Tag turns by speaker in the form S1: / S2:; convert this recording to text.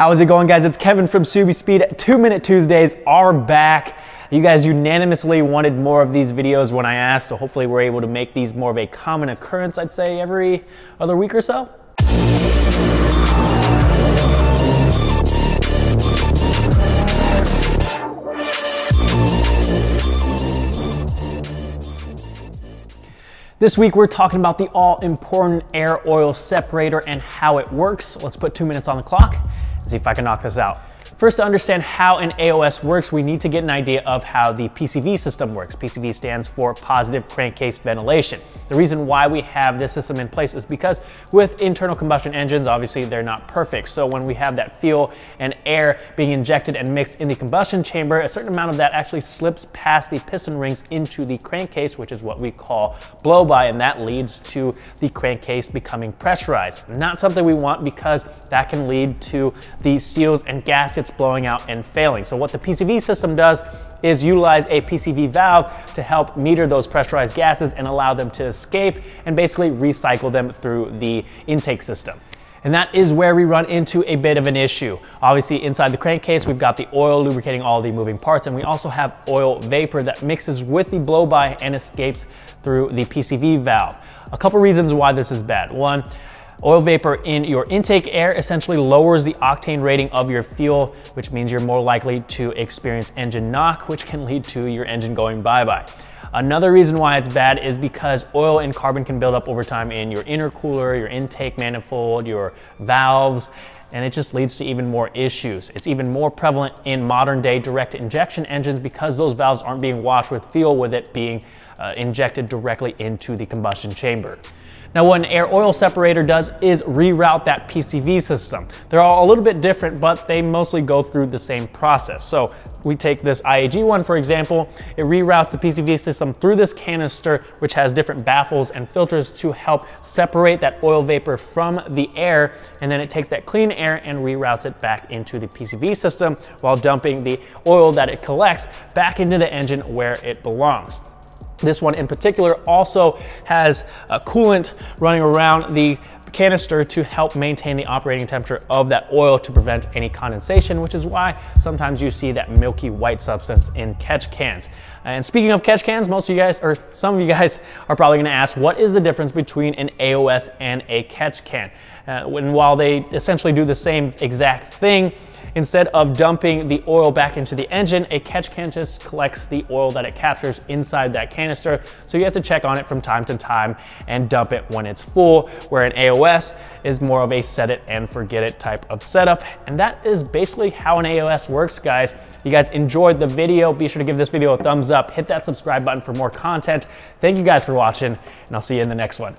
S1: How's it going guys? It's Kevin from SubiSpeed. Two Minute Tuesdays are back. You guys unanimously wanted more of these videos when I asked, so hopefully we're able to make these more of a common occurrence, I'd say every other week or so. This week we're talking about the all important air oil separator and how it works. Let's put two minutes on the clock and see if I can knock this out. First, to understand how an AOS works, we need to get an idea of how the PCV system works. PCV stands for positive crankcase ventilation. The reason why we have this system in place is because with internal combustion engines, obviously they're not perfect. So when we have that fuel and air being injected and mixed in the combustion chamber, a certain amount of that actually slips past the piston rings into the crankcase, which is what we call blow-by, and that leads to the crankcase becoming pressurized. Not something we want because that can lead to the seals and gaskets blowing out and failing. So what the PCV system does is utilize a PCV valve to help meter those pressurized gases and allow them to escape and basically recycle them through the intake system. And that is where we run into a bit of an issue. Obviously inside the crankcase, we've got the oil lubricating all the moving parts and we also have oil vapor that mixes with the blow-by and escapes through the PCV valve. A couple reasons why this is bad. One, Oil vapor in your intake air essentially lowers the octane rating of your fuel, which means you're more likely to experience engine knock, which can lead to your engine going bye-bye. Another reason why it's bad is because oil and carbon can build up over time in your intercooler, your intake manifold, your valves, and it just leads to even more issues. It's even more prevalent in modern day direct injection engines because those valves aren't being washed with fuel with it being uh, injected directly into the combustion chamber. Now what an air oil separator does is reroute that PCV system. They're all a little bit different, but they mostly go through the same process. So we take this IAG one, for example, it reroutes the PCV system through this canister, which has different baffles and filters to help separate that oil vapor from the air. And then it takes that clean air and reroutes it back into the PCV system while dumping the oil that it collects back into the engine where it belongs. This one in particular also has a coolant running around the canister to help maintain the operating temperature of that oil to prevent any condensation, which is why sometimes you see that milky white substance in catch cans. And speaking of catch cans, most of you guys, or some of you guys are probably gonna ask, what is the difference between an AOS and a catch can? Uh, when, while they essentially do the same exact thing, Instead of dumping the oil back into the engine, a catch can just collects the oil that it captures inside that canister. So you have to check on it from time to time and dump it when it's full, where an AOS is more of a set it and forget it type of setup. And that is basically how an AOS works, guys. If you guys enjoyed the video, be sure to give this video a thumbs up, hit that subscribe button for more content. Thank you guys for watching, and I'll see you in the next one.